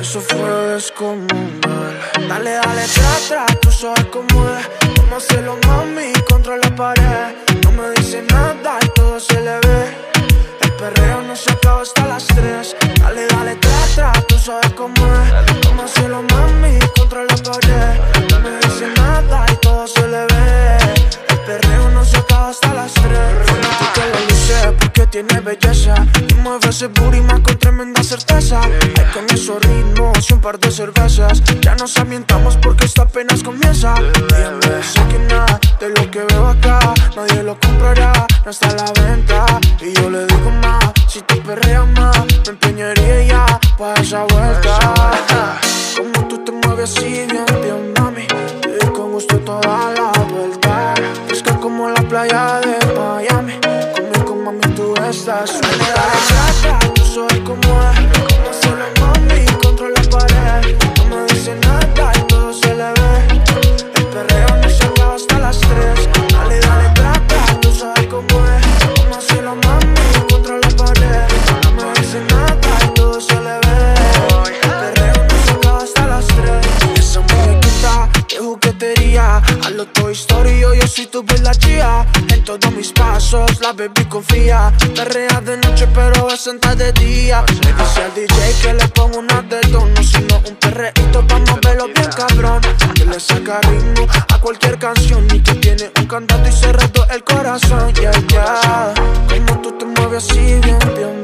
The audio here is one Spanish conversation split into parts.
Eso fue descomunal Dale, dale, tra, tra, tú sabes cómo es. Vamos a hacerlo, mami, contra la pared. No me dice nada y todo se le ve. El perreo no se acaba hasta las tres. Dale, dale, tra, tra, tú sabes cómo es. Vamos a hacerlo, mami, contra la pared. No me dice nada y todo se le ve. El perreo no se acaba hasta las tres. Tú que lo luce porque tiene belleza. Y mueve ese booty más con tremenda certeza. Hay con esos ritmos y un par de cervezas. Ya nos ambientamos porque esto apenas comienza. Dígame, sé que nada de lo que veo acá Nadie lo comprará, no está a la venta. Y yo le digo más, si te perreas más Me empeñaría ya pa' esa vuelta Como tú te mueves así bien, bien mami. Y con gusto toda la vuelta. Fresca como la playa de Miami. Conmigo con mami tú estás mis pasos la baby confía. Perrea de noche pero es senta de día. Le dice al DJ que le pongo una de tono Sino un perreíto pa' moverlo bien cabrón. Que le saca ritmo a cualquier canción Y que tiene un cantante y retó el corazón. Yeah, yeah. Como tú te mueves así bien, bien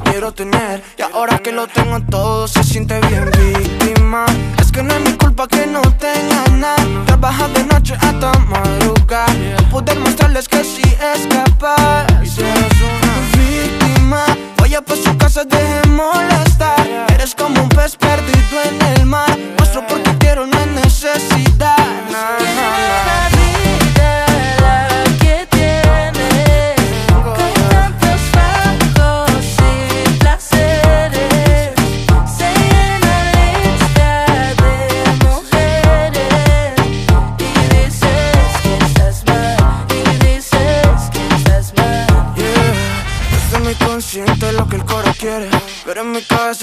quiero tener. Y ahora que lo tengo todo se siente bien víctima. Es que no es mi culpa que no tenga nada. Trabaja de noche hasta madrugar. Poder mostrarles que sí es capaz. Si eres una víctima, vaya pa' su casa, deje molestar. Eres como un pez perdido en el mar. Muestro porque quiero, no es necesidad.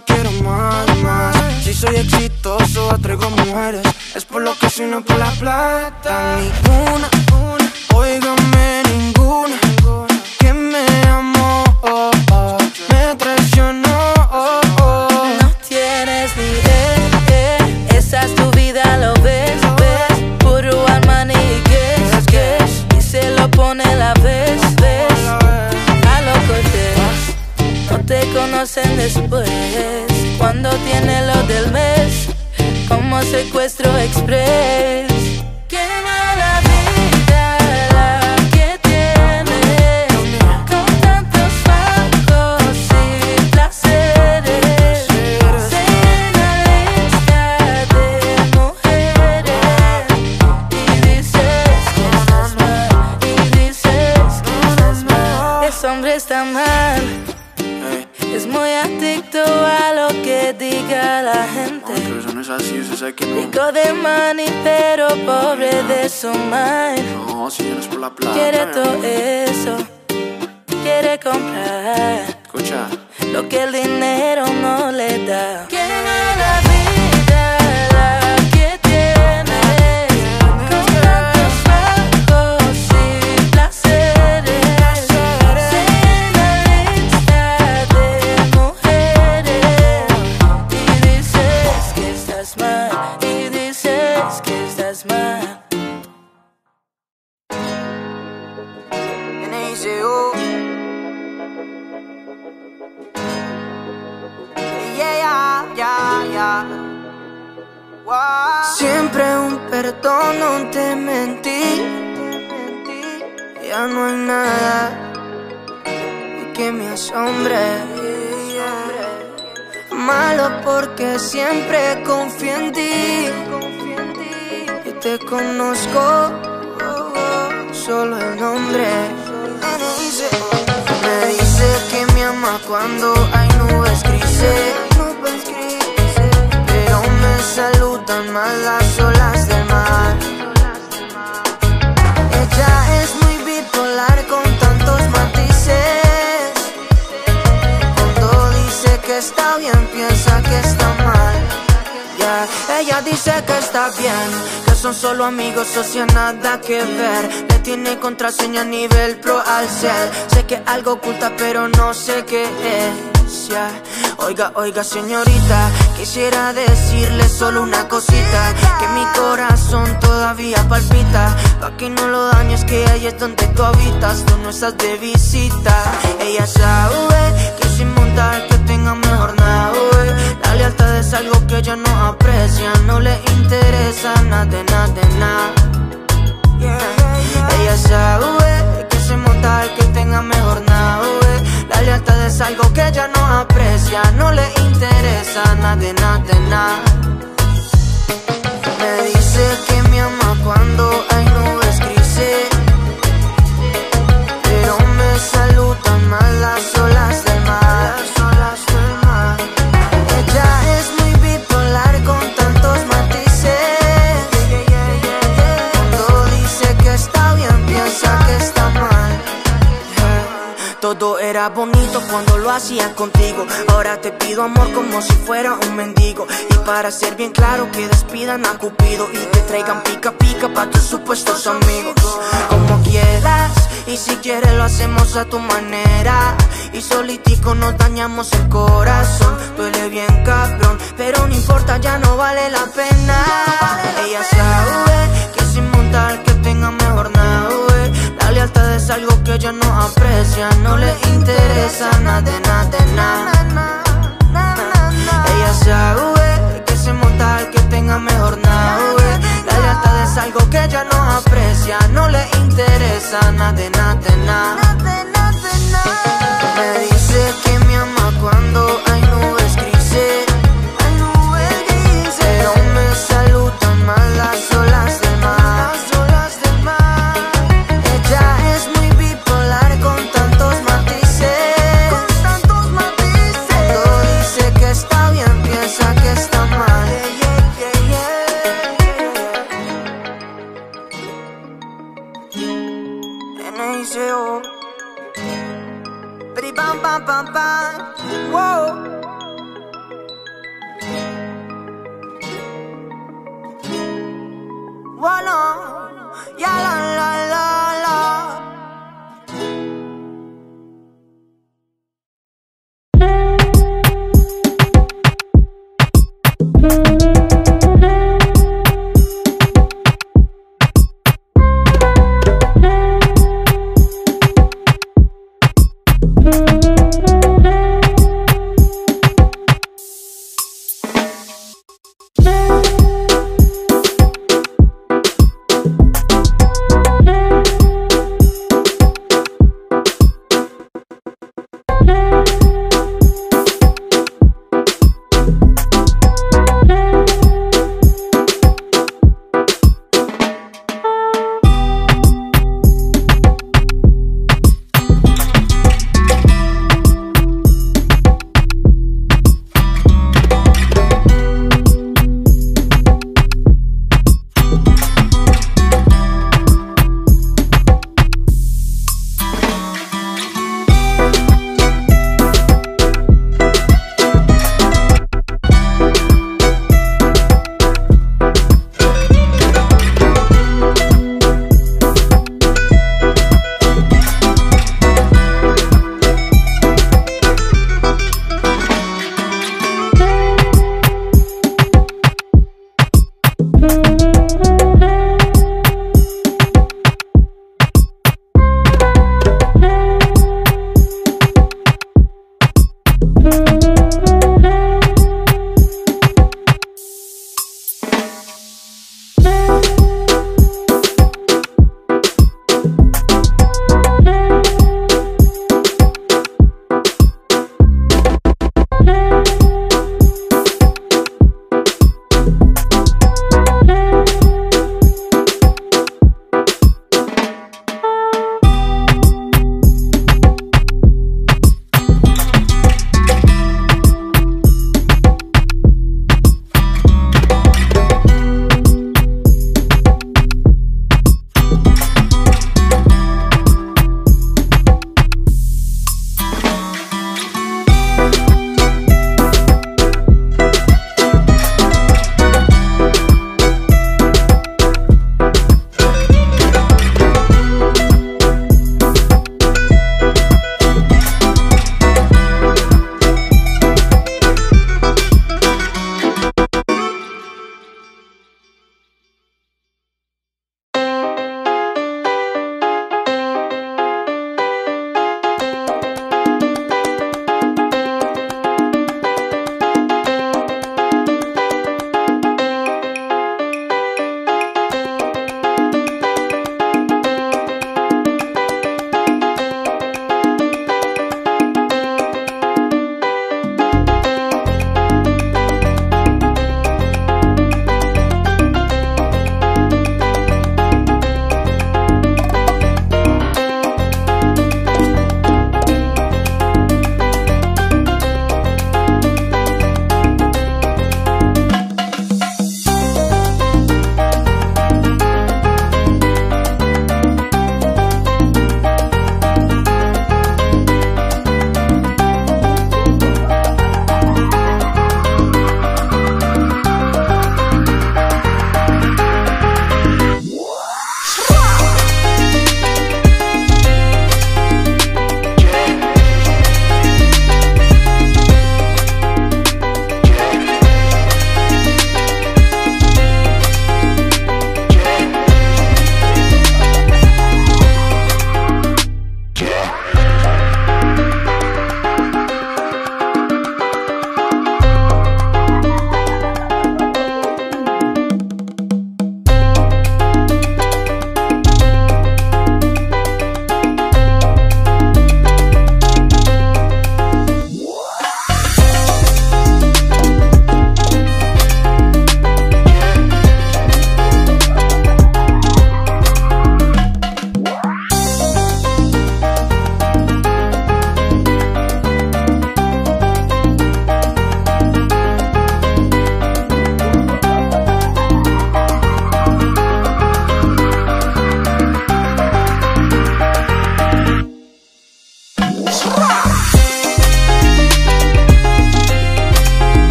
Quiero más, más. Si soy exitoso atraigo mujeres. Es por lo que soy, no por la plata. Ninguna, secuestro express. Qué mala vida la que tienes, con tantos bajos y placeres. Se llena lista de mujeres y dices que estás mal y dices que estás mal. hombre está mal. Rico de money, pero pobre de su mind. No, si no es por la plata. Quiere todo eso, quiere comprar Escucha. lo que el dinero no le da. Quiere la vida, Siempre un perdón, no te mentí. Ya no hay nada que me asombre. Malo porque siempre confío en ti. Y te conozco solo el nombre. Me dice, me dice que me ama cuando hay nubes grises. Saludan más las olas del mar. Ella es muy bipolar con tantos matices. Cuando dice que está bien, piensa que está mal. Yeah. Ella dice que está bien, que son solo amigos, o sea, nada que ver. Le tiene contraseña a nivel pro al ser. Sé que algo oculta, pero no sé qué es. Oiga, oiga, señorita, quisiera decirle solo una cosita: que mi corazón todavía palpita. Pa' que no lo dañes, que ahí es donde tú habitas, tú no estás de visita. Ella sabe que sin montar que tenga mejor nada, La lealtad es algo que ella no aprecia, no le interesa nada, nada, nada. Ella sabe que sin montar que tenga mejor nada, La lealtad es algo que ella no aprecia, no le interesa nada, de nada, de nada. Hacía contigo. Ahora te pido amor como si fuera un mendigo. Y para ser bien claro, que despidan a Cupido y te traigan pica pica para tus supuestos amigos. Como quieras, y si quieres lo hacemos a tu manera. Y solitico nos dañamos el corazón. Duele bien cabrón, pero no importa, ya no vale la pena. Que no aprecia, no le interesa nada, de nada, de nada. Ella sabe que se montar que tenga mejor nada. La lealtad es algo que ella no aprecia, no le interesa nada, de nada, de nada. Me dice que me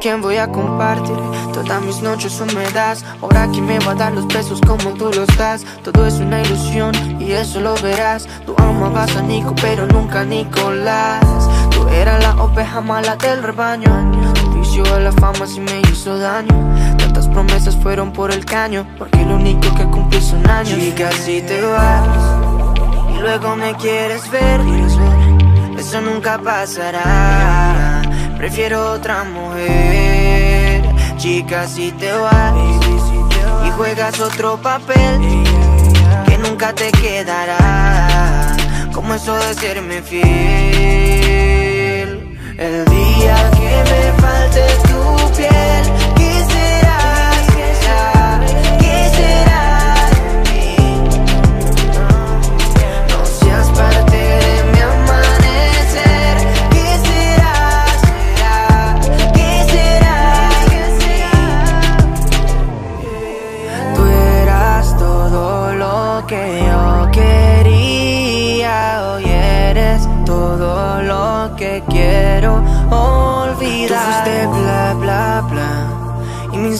quién voy a compartir todas mis noches húmedas. Ahora quién me va a dar los besos como tú los das. Todo es una ilusión y eso lo verás. Tú amabas a Nico, pero nunca a Nicolás. Tú eras la oveja mala del rebaño. Tu vicio de la fama sí me hizo daño. Tantas promesas fueron por el caño, porque lo único que cumplí son años. Chica, si te vas y luego me quieres ver, eso nunca pasará. Prefiero otra mujer. Chica, si te vas y juegas otro papel que nunca te quedará. Como eso de serme fiel. El día que me falte tu piel,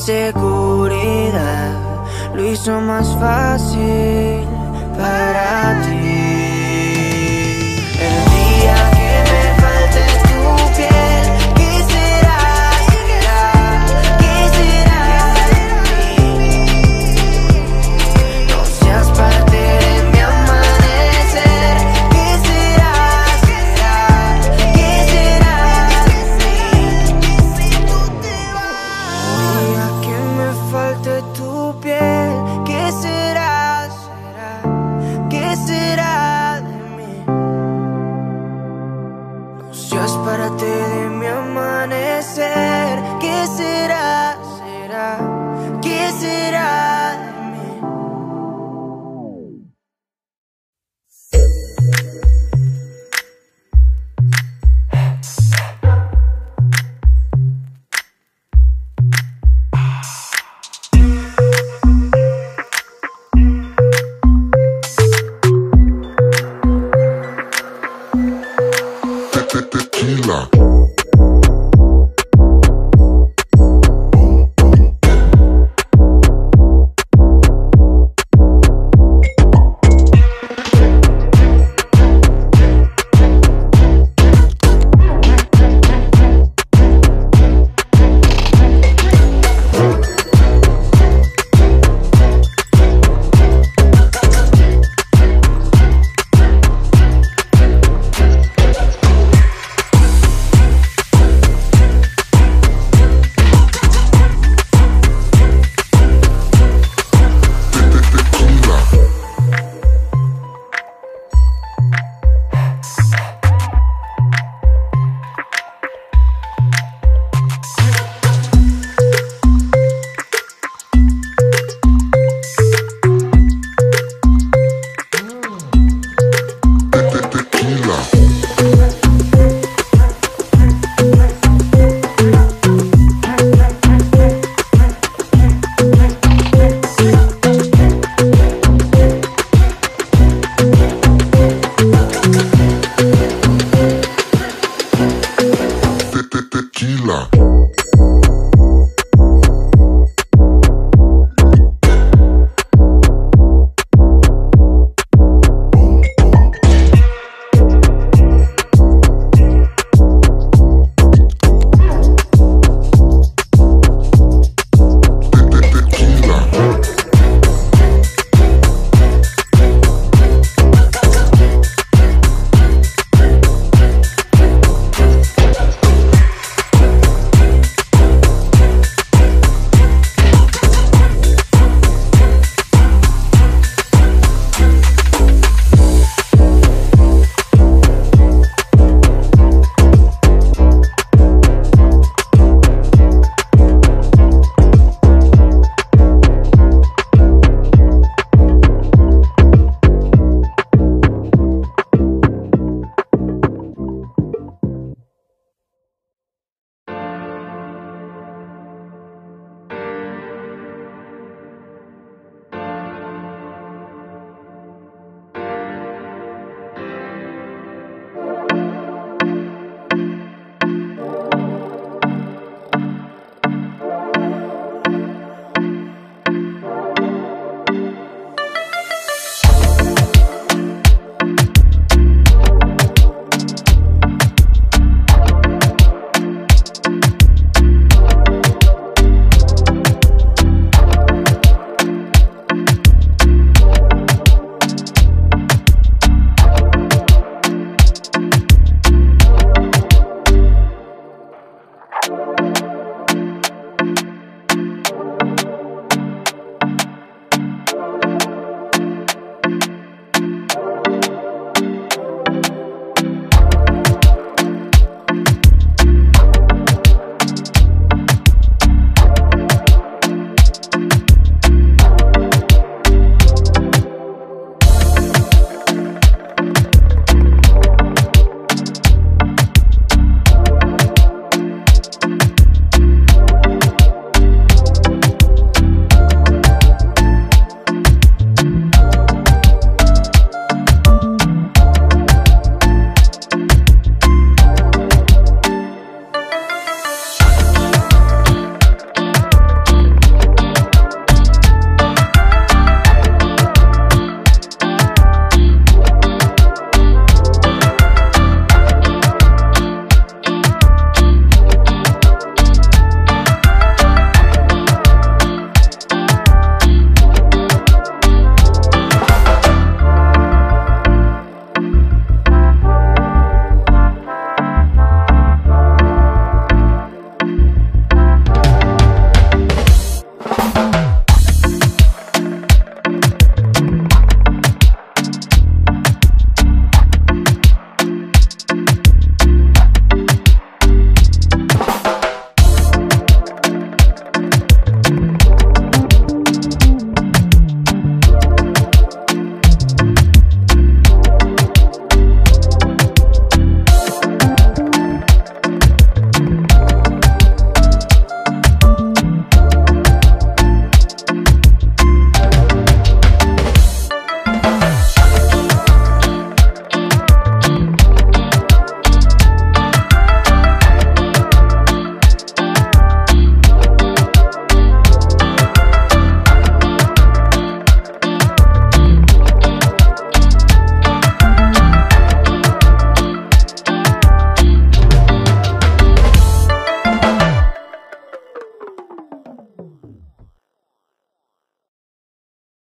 inseguridad lo hizo más fácil para ti.